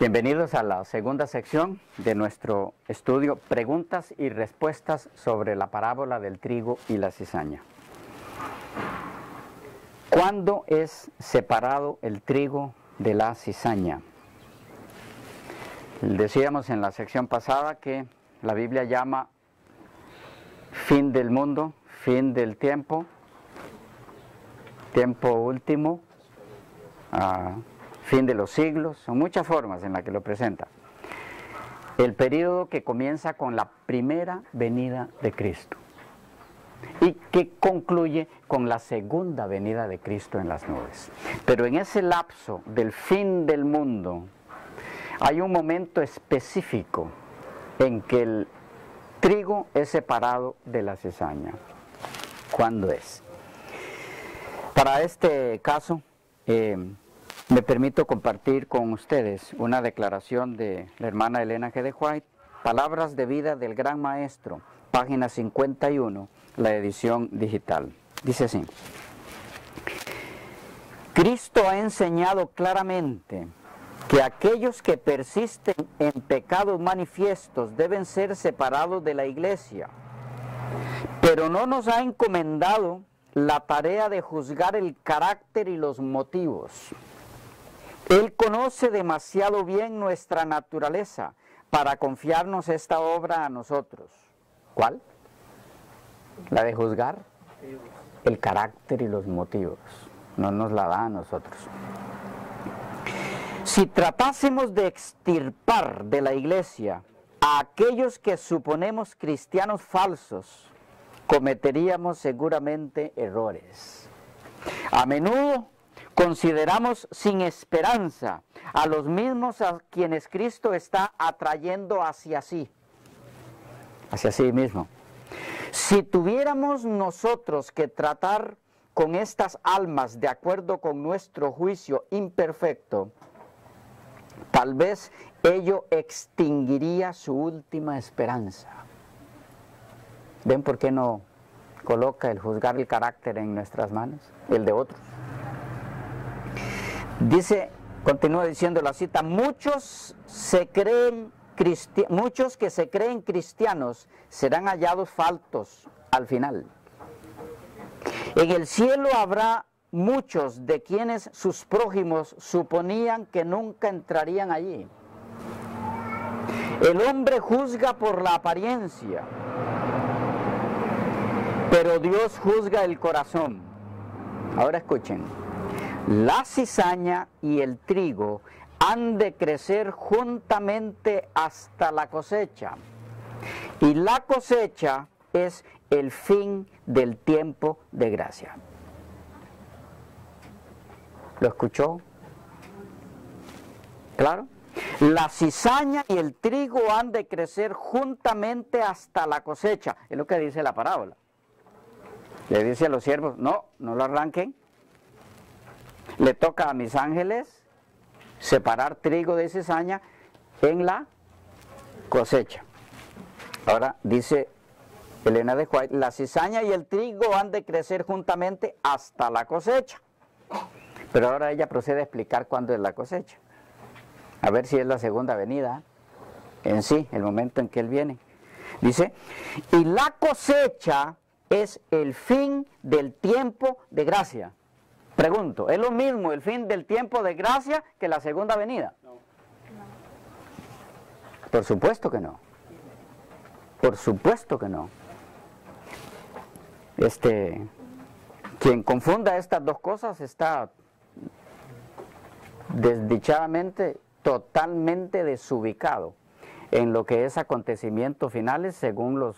Bienvenidos a la segunda sección de nuestro estudio Preguntas y respuestas sobre la parábola del trigo y la cizaña. ¿Cuándo es separado el trigo de la cizaña? Decíamos en la sección pasada que la Biblia llama fin del mundo, fin del tiempo, tiempo último, uh, fin de los siglos, son muchas formas en las que lo presenta. El periodo que comienza con la primera venida de Cristo y que concluye con la segunda venida de Cristo en las nubes. Pero en ese lapso del fin del mundo hay un momento específico en que el trigo es separado de la cizaña. ¿Cuándo es? Para este caso, eh, me permito compartir con ustedes una declaración de la hermana Elena G. de White, Palabras de vida del Gran Maestro, página 51, la edición digital. Dice así, Cristo ha enseñado claramente que aquellos que persisten en pecados manifiestos deben ser separados de la iglesia, pero no nos ha encomendado la tarea de juzgar el carácter y los motivos él conoce demasiado bien nuestra naturaleza para confiarnos esta obra a nosotros. ¿Cuál? La de juzgar el carácter y los motivos. No nos la da a nosotros. Si tratásemos de extirpar de la iglesia a aquellos que suponemos cristianos falsos, cometeríamos seguramente errores. A menudo Consideramos sin esperanza a los mismos a quienes Cristo está atrayendo hacia sí, hacia sí mismo. Si tuviéramos nosotros que tratar con estas almas de acuerdo con nuestro juicio imperfecto, tal vez ello extinguiría su última esperanza. ¿Ven por qué no coloca el juzgar el carácter en nuestras manos, el de otros? Dice, continúa diciendo la cita, muchos se creen muchos que se creen cristianos serán hallados faltos al final. En el cielo habrá muchos de quienes sus prójimos suponían que nunca entrarían allí. El hombre juzga por la apariencia, pero Dios juzga el corazón. Ahora escuchen. La cizaña y el trigo han de crecer juntamente hasta la cosecha. Y la cosecha es el fin del tiempo de gracia. ¿Lo escuchó? ¿Claro? La cizaña y el trigo han de crecer juntamente hasta la cosecha. Es lo que dice la parábola. Le dice a los siervos, no, no lo arranquen, le toca a mis ángeles separar trigo de cizaña en la cosecha. Ahora dice Elena de White, la cizaña y el trigo han de crecer juntamente hasta la cosecha. Pero ahora ella procede a explicar cuándo es la cosecha. A ver si es la segunda venida en sí, el momento en que él viene. Dice, y la cosecha es el fin del tiempo de gracia. Pregunto, ¿es lo mismo el fin del tiempo de gracia que la segunda venida? No. Por supuesto que no. Por supuesto que no. Este, quien confunda estas dos cosas está desdichadamente totalmente desubicado en lo que es acontecimientos finales según los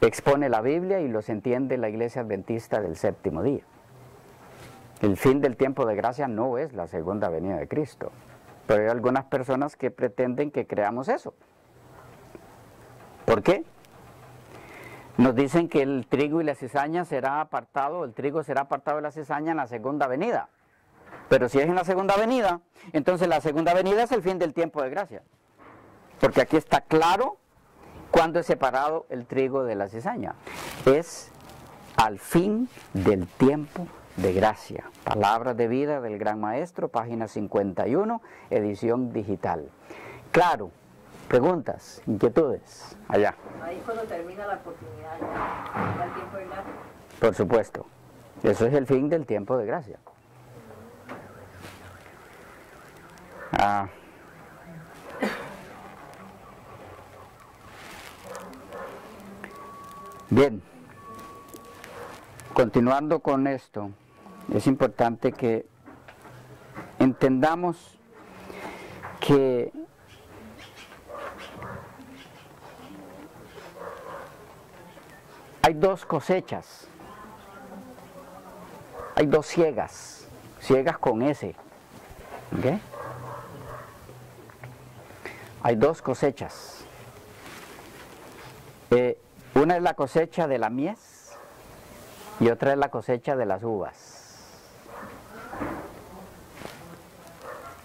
expone la Biblia y los entiende la Iglesia Adventista del séptimo día. El fin del tiempo de gracia no es la segunda venida de Cristo. Pero hay algunas personas que pretenden que creamos eso. ¿Por qué? Nos dicen que el trigo y la cizaña será apartado, el trigo será apartado de la cizaña en la segunda venida. Pero si es en la segunda venida, entonces la segunda venida es el fin del tiempo de gracia. Porque aquí está claro cuándo es separado el trigo de la cizaña. Es al fin del tiempo de gracia. Palabras de vida del Gran Maestro, página 51, edición digital. Claro, preguntas, inquietudes, allá. Ahí cuando termina la oportunidad, el tiempo de gracia. Por supuesto, eso es el fin del tiempo de gracia. Ah. Bien, continuando con esto, es importante que entendamos que hay dos cosechas, hay dos ciegas, ciegas con S. Hay dos cosechas. Eh, una es la cosecha de la mies y otra es la cosecha de las uvas.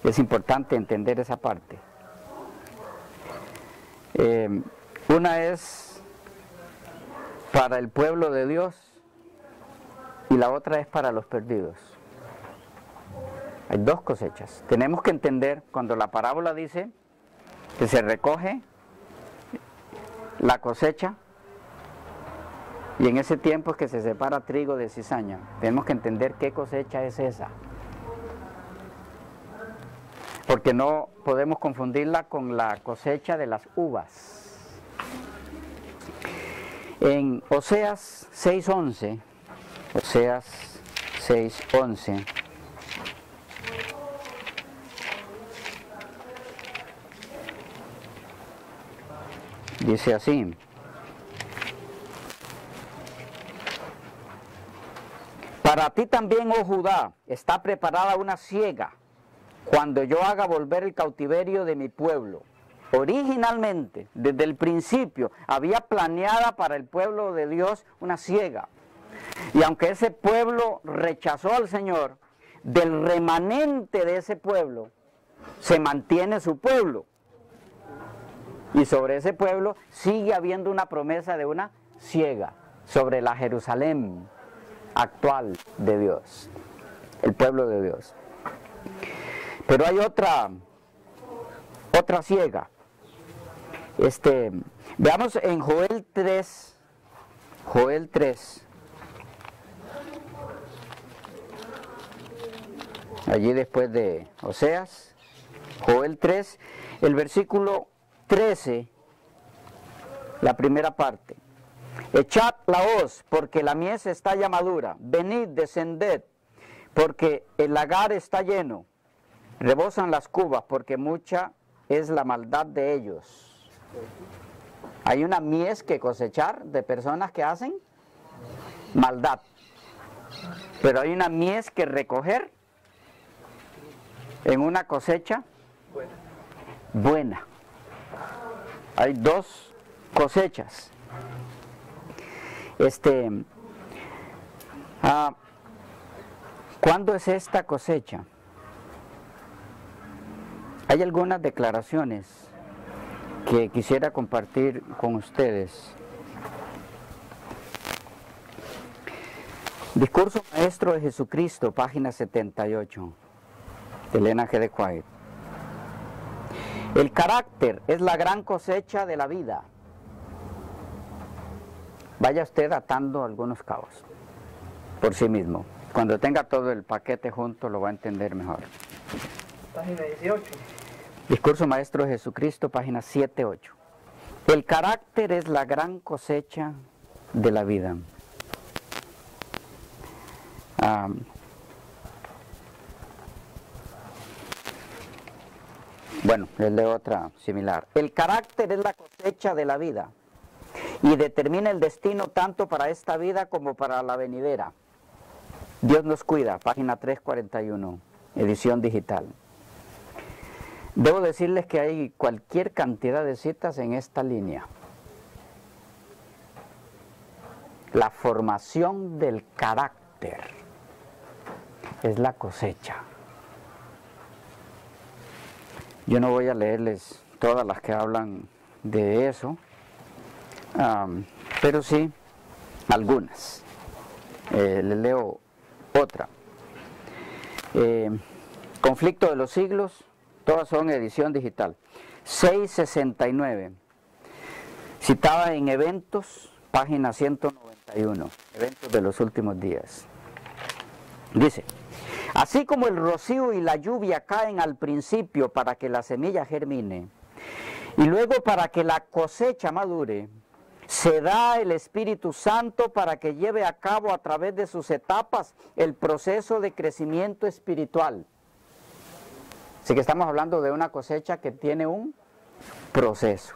Es importante entender esa parte. Eh, una es para el pueblo de Dios y la otra es para los perdidos. Hay dos cosechas. Tenemos que entender cuando la parábola dice que se recoge la cosecha y en ese tiempo es que se separa trigo de cizaña. Tenemos que entender qué cosecha es esa. Porque no podemos confundirla con la cosecha de las uvas. En Oseas 6.11, Oseas 6.11, dice así, Para ti también, oh Judá, está preparada una ciega cuando yo haga volver el cautiverio de mi pueblo. Originalmente, desde el principio, había planeada para el pueblo de Dios una ciega. Y aunque ese pueblo rechazó al Señor, del remanente de ese pueblo se mantiene su pueblo. Y sobre ese pueblo sigue habiendo una promesa de una ciega sobre la Jerusalén actual de Dios, el pueblo de Dios. Pero hay otra, otra ciega. Este, veamos en Joel 3, Joel 3. Allí después de Oseas, Joel 3, el versículo 13, la primera parte. Echad la hoz, porque la mies está ya madura. Venid, descended, porque el lagar está lleno. Rebosan las cubas, porque mucha es la maldad de ellos. Hay una mies que cosechar de personas que hacen maldad. Pero hay una mies que recoger en una cosecha buena. Hay dos cosechas. Este, ah, ¿Cuándo es esta cosecha? Hay algunas declaraciones que quisiera compartir con ustedes. Discurso Maestro de Jesucristo, página 78, Elena G. de White. El carácter es la gran cosecha de la vida vaya usted atando algunos cabos por sí mismo. Cuando tenga todo el paquete junto lo va a entender mejor. Página 18. Discurso Maestro de Jesucristo, página 7-8. El carácter es la gran cosecha de la vida. bueno, les leo otra similar. El carácter es la cosecha de la vida y determina el destino tanto para esta vida como para la venidera. Dios nos cuida, página 341, edición digital. Debo decirles que hay cualquier cantidad de citas en esta línea. La formación del carácter es la cosecha. Yo no voy a leerles todas las que hablan de eso, pero sí algunas. Eh, le leo otra. Eh, conflicto de los siglos, todas son edición digital. 669. Citada en eventos, página 191, eventos de los últimos días. Dice, así como el rocío y la lluvia caen al principio para que la semilla germine, y luego para que la cosecha madure, se da el Espíritu Santo para que lleve a cabo a través de sus etapas el proceso de crecimiento espiritual. Así que estamos hablando de una cosecha que tiene un proceso.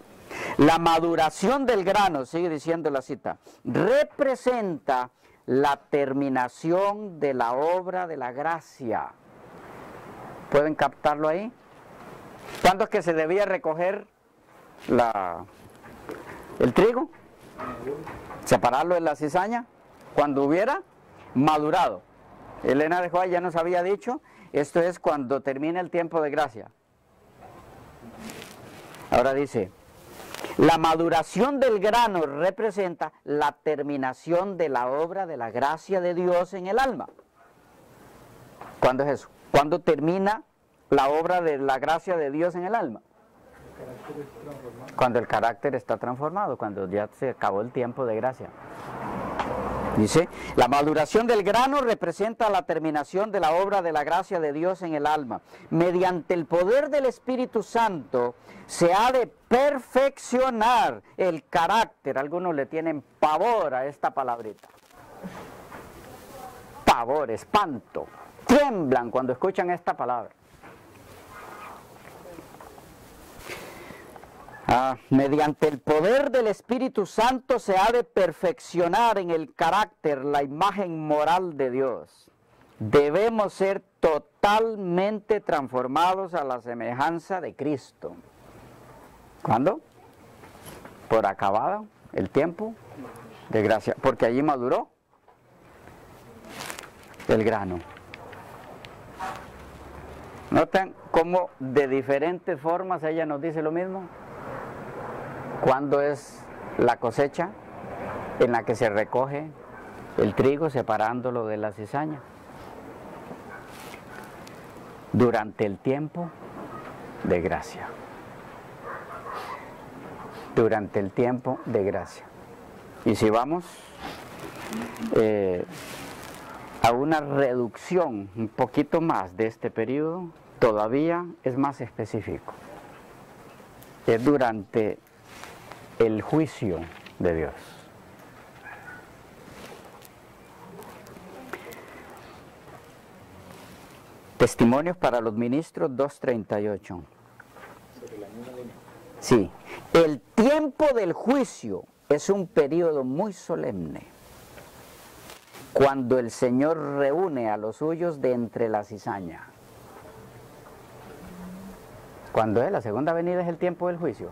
La maduración del grano, sigue diciendo la cita, representa la terminación de la obra de la gracia. ¿Pueden captarlo ahí? ¿Cuándo es que se debía recoger el trigo? Separarlo de la cizaña cuando hubiera madurado. Elena de Juárez ya nos había dicho, esto es cuando termina el tiempo de gracia. Ahora dice, la maduración del grano representa la terminación de la obra de la gracia de Dios en el alma. ¿Cuándo es eso? ¿Cuándo termina la obra de la gracia de Dios en el alma? Cuando el carácter está transformado, cuando ya se acabó el tiempo de gracia. Dice, la maduración del grano representa la terminación de la obra de la gracia de Dios en el alma. Mediante el poder del Espíritu Santo se ha de perfeccionar el carácter. Algunos le tienen pavor a esta palabrita. Pavor, espanto. Tiemblan cuando escuchan esta palabra. Ah, mediante el poder del Espíritu Santo se ha de perfeccionar en el carácter la imagen moral de Dios. Debemos ser totalmente transformados a la semejanza de Cristo. ¿Cuándo? Por acabado el tiempo de gracia, porque allí maduró el grano. ¿Notan cómo de diferentes formas ella nos dice lo mismo? ¿Cuándo es la cosecha en la que se recoge el trigo separándolo de la cizaña? Durante el tiempo de gracia. Durante el tiempo de gracia. Y si vamos eh, a una reducción un poquito más de este periodo, todavía es más específico. Es durante el juicio de Dios. Testimonios para los ministros 238. Sí, el tiempo del juicio es un periodo muy solemne. Cuando el Señor reúne a los suyos de entre la cizaña. ¿Cuándo es? La segunda venida es el tiempo del juicio.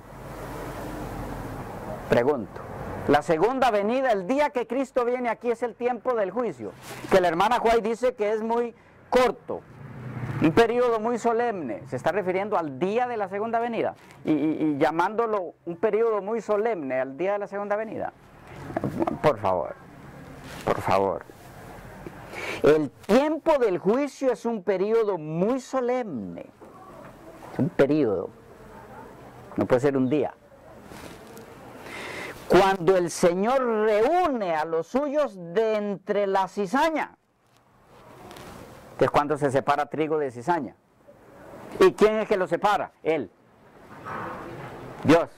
Pregunto. La segunda venida, el día que Cristo viene aquí es el tiempo del juicio, que la hermana Juárez dice que es muy corto, un periodo muy solemne, se está refiriendo al día de la segunda venida y, llamándolo un periodo muy solemne al día de la segunda venida. Por favor, por favor. El tiempo del juicio es un periodo muy solemne, un periodo, no puede ser un día. Cuando el Señor reúne a los suyos de entre la cizaña, que es cuando se separa trigo de cizaña. ¿Y quién es que lo separa? Él. Dios.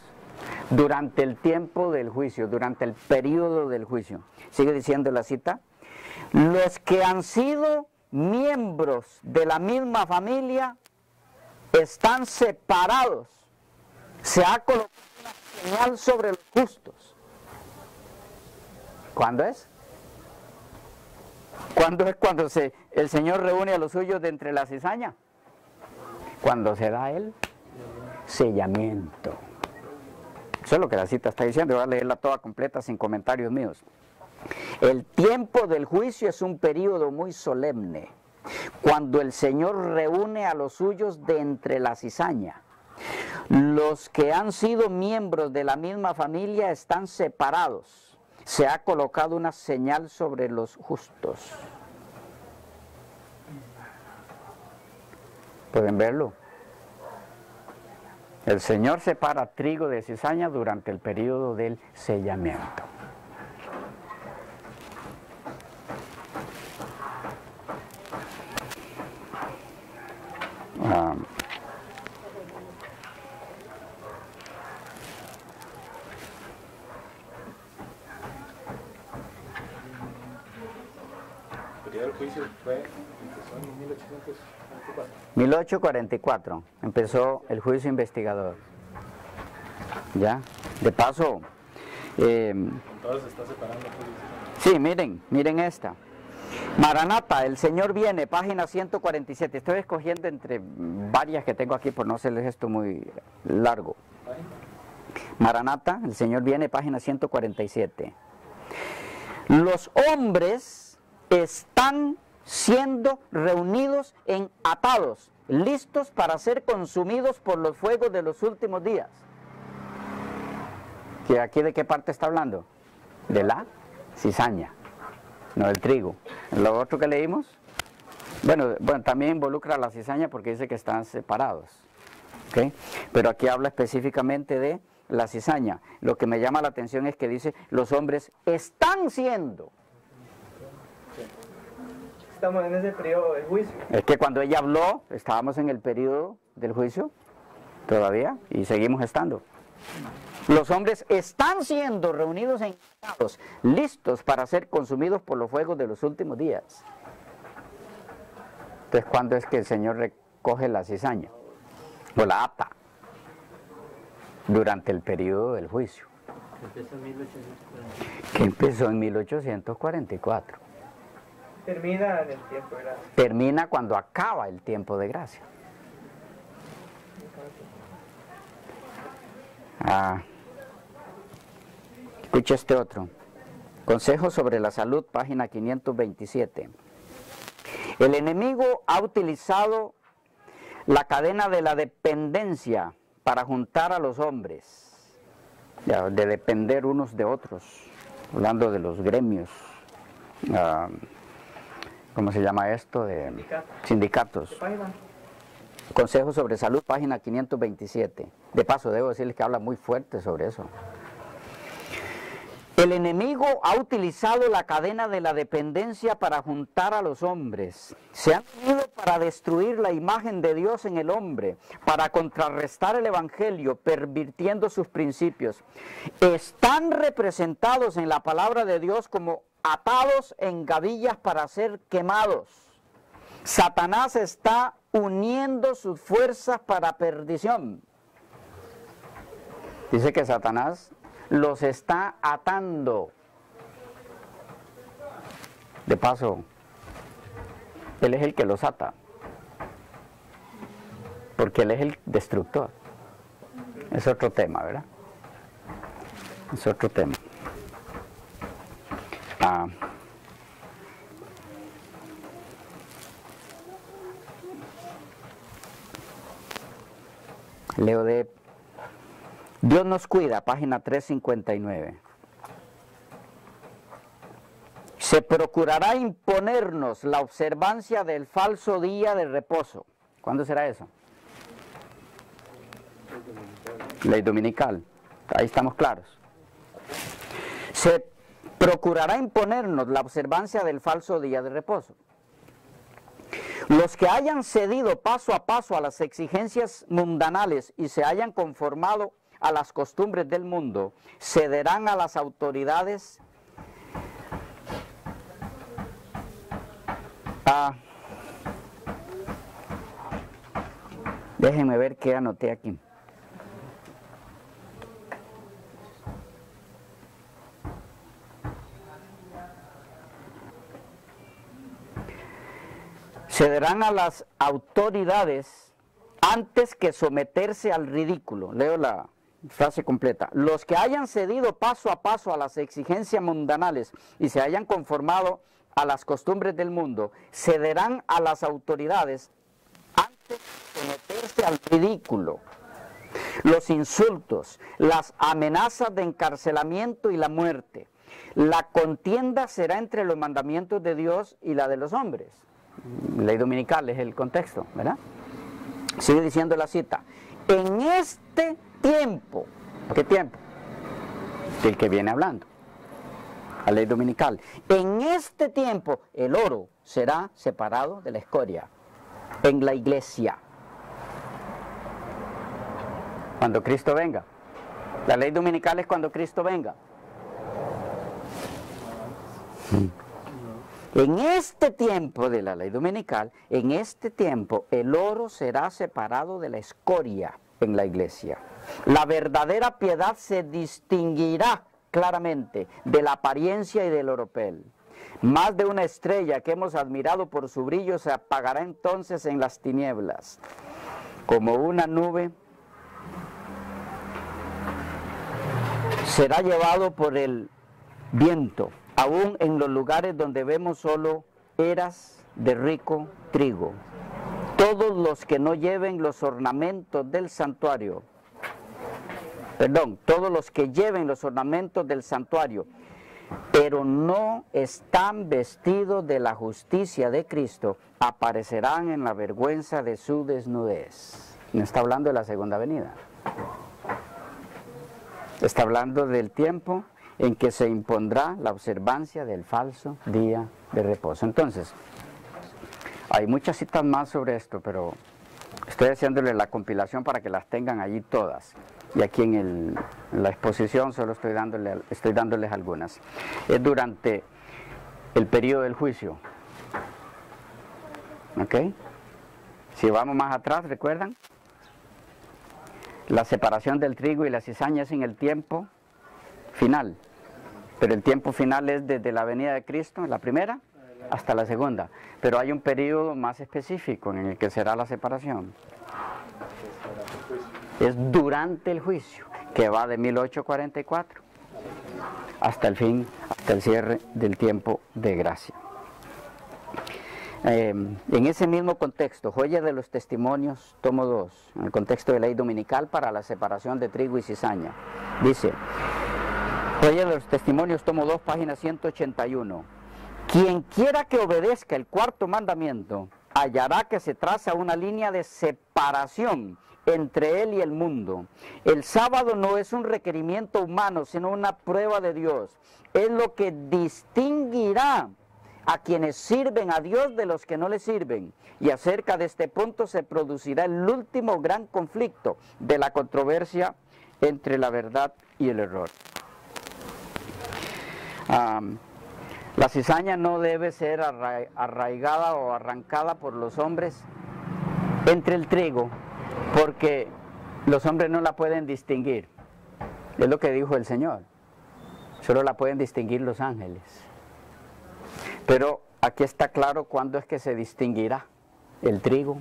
Durante el tiempo del juicio, durante el periodo del juicio. Sigue diciendo la cita. Los que han sido miembros de la misma familia están separados. Se ha colocado sobre los justos. ¿Cuándo es? ¿Cuándo es cuando se, el Señor reúne a los suyos de entre la cizaña? Cuando se da el sellamiento. Eso es lo que la cita está diciendo. Voy a leerla toda completa sin comentarios míos. El tiempo del juicio es un periodo muy solemne. Cuando el Señor reúne a los suyos de entre la cizaña. Los que han sido miembros de la misma familia están separados. Se ha colocado una señal sobre los justos. Pueden verlo. El Señor separa trigo de cizaña durante el periodo del sellamiento. Ah. El juicio fue, empezó en 1844. 1844 empezó el juicio investigador. ¿Ya? De paso, eh, Entonces se está separando. pues, sí, miren, miren esta. Maranata, el Señor viene, página 147. Estoy escogiendo entre varias que tengo aquí por no hacerles esto muy largo. Maranata, el Señor viene, página 147. Los hombres están siendo reunidos en atados, listos para ser consumidos por los fuegos de los últimos días. ¿Que aquí de qué parte está hablando? De la cizaña, no del trigo. Lo otro que leímos, bueno, bueno también involucra la cizaña porque dice que están separados. Pero aquí habla específicamente de la cizaña. Lo que me llama la atención es que dice, los hombres están siendo. Estamos en ese periodo del juicio. Es que cuando ella habló, estábamos en el periodo del juicio, todavía, y seguimos estando. Los hombres están siendo reunidos en estados, listos para ser consumidos por los fuegos de los últimos días. Entonces, ¿cuándo es que el Señor recoge la cizaña? O la ata. Durante el periodo del juicio, Empezó en 1840. que empezó en 1844. Termina en el tiempo de gracia. Termina cuando acaba el tiempo de gracia. Ah. Escucha este otro. Consejo sobre la salud, página 527. El enemigo ha utilizado la cadena de la dependencia para juntar a los hombres, de depender unos de otros, hablando de los gremios, ah, ¿cómo se llama esto? De Sindicato. sindicatos. Consejo sobre salud, página 527. De paso, debo decirles que habla muy fuerte sobre eso. El enemigo ha utilizado la cadena de la dependencia para juntar a los hombres. Se han unido para destruir la imagen de Dios en el hombre, para contrarrestar el Evangelio, pervirtiendo sus principios. Están representados en la palabra de Dios como atados en gavillas para ser quemados. Satanás está uniendo sus fuerzas para perdición. Dice que Satanás los está atando. De paso, Él es el que los ata. Porque Él es el destructor. Es otro tema, ¿verdad? Es otro tema. Leo de Dios nos cuida, página 359. Se procurará imponernos la observancia del falso día de reposo. ¿Cuándo será eso? Ley dominical. Ahí estamos claros. Se procurará imponernos la observancia del falso día de reposo. Los que hayan cedido paso a paso a las exigencias mundanales y se hayan conformado a las costumbres del mundo, cederán a las autoridades. Déjenme ver qué anoté aquí. Cederán a las autoridades antes que someterse al ridículo. Leo la frase completa. Los que hayan cedido paso a paso a las exigencias mundanales y se hayan conformado a las costumbres del mundo, cederán a las autoridades antes de someterse al ridículo. Los insultos, las amenazas de encarcelamiento y la muerte. La contienda será entre los mandamientos de Dios y la de los hombres ley dominical es el contexto, ¿verdad? Sigue diciendo la cita. En este tiempo, ¿qué tiempo? Del que viene hablando. La ley dominical. En este tiempo el oro será separado de la escoria en la iglesia. Cuando Cristo venga. La ley dominical es cuando Cristo venga. En este tiempo de la ley dominical, en este tiempo el oro será separado de la escoria en la iglesia. La verdadera piedad se distinguirá claramente de la apariencia y del oropel. Más de una estrella que hemos admirado por su brillo se apagará entonces en las tinieblas, como una nube será llevado por el viento, aún en los lugares donde vemos solo eras de rico trigo. Todos los que no lleven los ornamentos del santuario, perdón, todos los que lleven los ornamentos del santuario, pero no están vestidos de la justicia de Cristo, aparecerán en la vergüenza de su desnudez. No está hablando de la segunda venida. Está hablando del tiempo en que se impondrá la observancia del falso día de reposo. Entonces, hay muchas citas más sobre esto, pero estoy haciéndole la compilación para que las tengan allí todas. Y aquí en, la exposición solo estoy, estoy dándoles algunas. Es durante el periodo del juicio. ¿Ok? Si vamos más atrás, ¿recuerdan? La separación del trigo y la cizaña es en el tiempo final. Pero el tiempo final es desde la venida de Cristo, la primera, hasta la segunda. Pero hay un periodo más específico en el que será la separación. Es durante el juicio, que va de 1844 hasta el fin, hasta el cierre del tiempo de gracia. Eh, en ese mismo contexto, Joya de los Testimonios, tomo 2, en el contexto de ley dominical para la separación de trigo y cizaña, dice, De los Testimonios, tomo 2, página 181, quien quiera que obedezca el cuarto mandamiento, hallará que se traza una línea de separación entre él y el mundo. El sábado no es un requerimiento humano, sino una prueba de Dios. Es lo que distinguirá a quienes sirven a Dios de los que no le sirven. Y acerca de este punto se producirá el último gran conflicto de la controversia entre la verdad y el error. La cizaña no debe ser arra- arraigada o arrancada por los hombres entre el trigo, porque los hombres no la pueden distinguir. Es lo que dijo el Señor. Solo la pueden distinguir los ángeles. Pero aquí está claro cuándo es que se distinguirá el trigo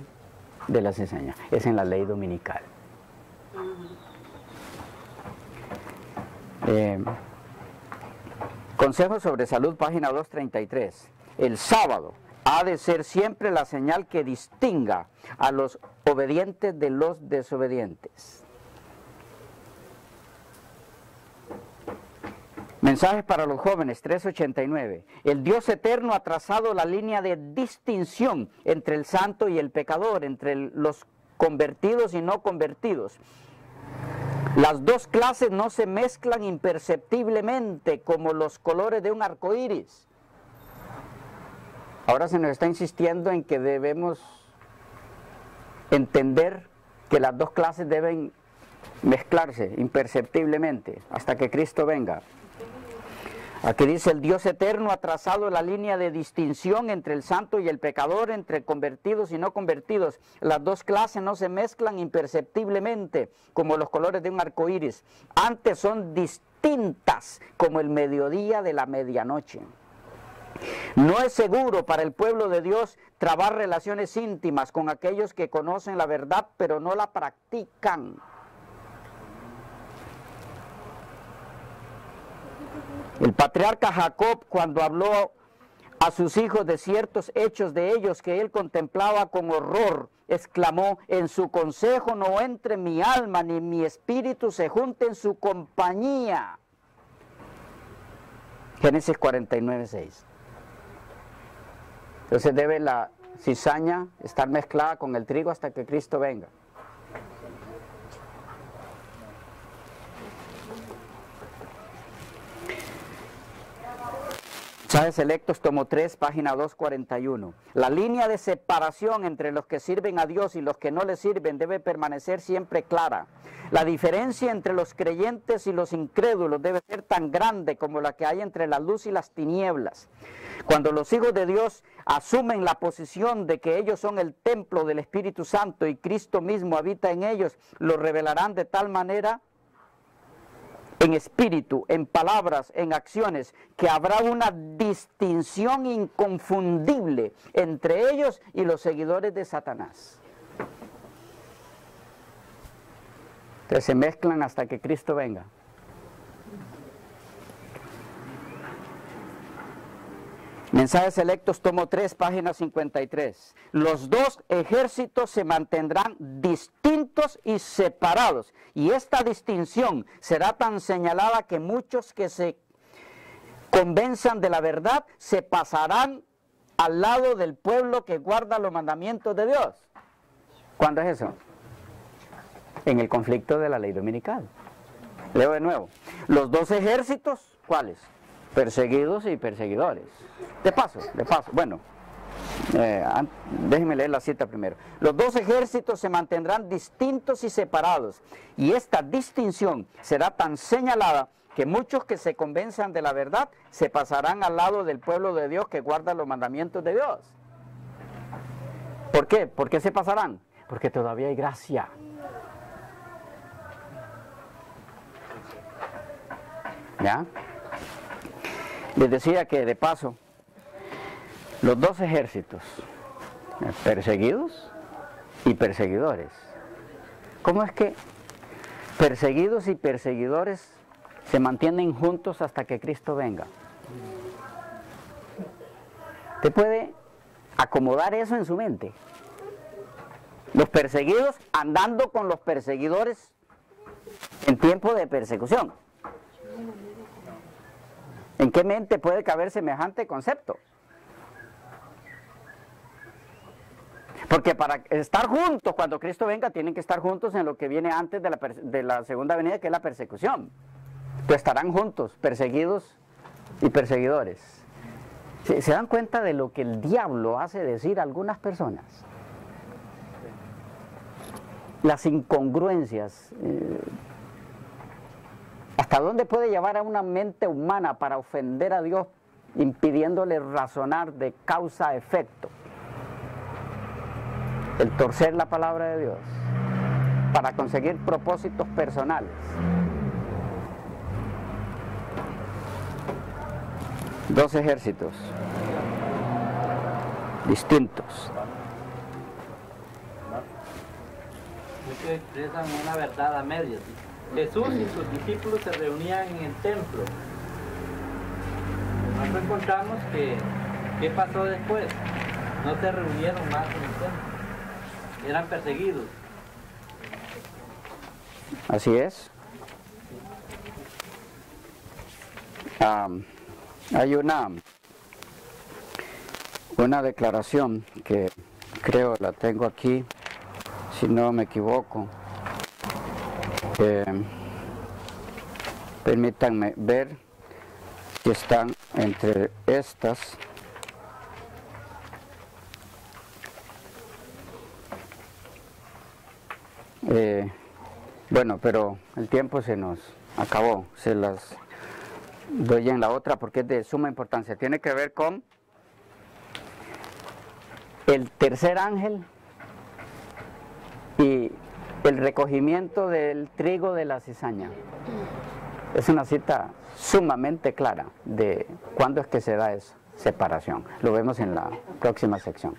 de la cizaña. Es en la ley dominical. Eh, Consejo sobre salud, página 233. El sábado ha de ser siempre la señal que distinga a los obedientes de los desobedientes. Mensajes para los jóvenes, 389. El Dios eterno ha trazado la línea de distinción entre el santo y el pecador, entre los convertidos y no convertidos. Las dos clases no se mezclan imperceptiblemente como los colores de un arco iris. Ahora se nos está insistiendo en que debemos entender que las dos clases deben mezclarse imperceptiblemente hasta que Cristo venga. Aquí dice, el Dios eterno ha trazado la línea de distinción entre el santo y el pecador, entre convertidos y no convertidos. Las dos clases no se mezclan imperceptiblemente como los colores de un arco iris. Antes son distintas como el mediodía de la medianoche. No es seguro para el pueblo de Dios trabar relaciones íntimas con aquellos que conocen la verdad pero no la practican. El patriarca Jacob cuando habló a sus hijos de ciertos hechos de ellos que él contemplaba con horror, exclamó, en su consejo no entre mi alma ni mi espíritu se junte en su compañía. Génesis 49, 6. Entonces debe la cizaña estar mezclada con el trigo hasta que Cristo venga. Mensajes Selectos, tomo 3, página 241. La línea de separación entre los que sirven a Dios y los que no le sirven debe permanecer siempre clara. La diferencia entre los creyentes y los incrédulos debe ser tan grande como la que hay entre la luz y las tinieblas. Cuando los hijos de Dios asumen la posición de que ellos son el templo del Espíritu Santo y Cristo mismo habita en ellos, lo revelarán de tal manera en espíritu, en palabras, en acciones, que habrá una distinción inconfundible entre ellos y los seguidores de Satanás. Entonces se mezclan hasta que Cristo venga. Mensajes selectos, tomo 3, página 53. Los dos ejércitos se mantendrán distintos y separados. Y esta distinción será tan señalada que muchos que se convenzan de la verdad se pasarán al lado del pueblo que guarda los mandamientos de Dios. ¿Cuándo es eso? En el conflicto de la ley dominical. Leo de nuevo. Los dos ejércitos, ¿cuáles? Perseguidos y perseguidores. De paso, de paso. Bueno, eh, déjenme leer la cita primero. Los dos ejércitos se mantendrán distintos y separados, y esta distinción será tan señalada que muchos que se convenzan de la verdad se pasarán al lado del pueblo de Dios que guarda los mandamientos de Dios. ¿Por qué? ¿Por qué se pasarán? Porque todavía hay gracia. ¿Ya? Les decía que de paso, los dos ejércitos, perseguidos y perseguidores. ¿Cómo es que perseguidos y perseguidores se mantienen juntos hasta que Cristo venga? Usted puede acomodar eso en su mente. Los perseguidos andando con los perseguidores en tiempo de persecución. ¿En qué mente puede caber semejante concepto? Porque para estar juntos cuando Cristo venga tienen que estar juntos en lo que viene antes de la, de la segunda venida, que es la persecución. Estarán juntos, perseguidos y perseguidores. ¿Se, se dan cuenta de lo que el diablo hace decir a algunas personas? Las incongruencias. eh, ¿Hasta dónde puede llevar a una mente humana para ofender a Dios impidiéndole razonar de causa a efecto? El torcer la palabra de Dios para conseguir propósitos personales. Dos ejércitos distintos. Muchos expresan una verdad a medias. Jesús y sus discípulos se reunían en el templo. Nosotros encontramos que, ¿qué pasó después? No se reunieron más en el templo. Eran perseguidos. Así es. Hay una, una declaración que creo la tengo aquí, si no me equivoco. Permítanme ver si están entre estas. Eh, bueno, pero el tiempo se nos acabó. Se las doy en la otra porque es de suma importancia. Tiene que ver con el tercer ángel el recogimiento del trigo de la cizaña. Es una cita sumamente clara de cuándo es que se da esa separación. Lo vemos en la próxima sección.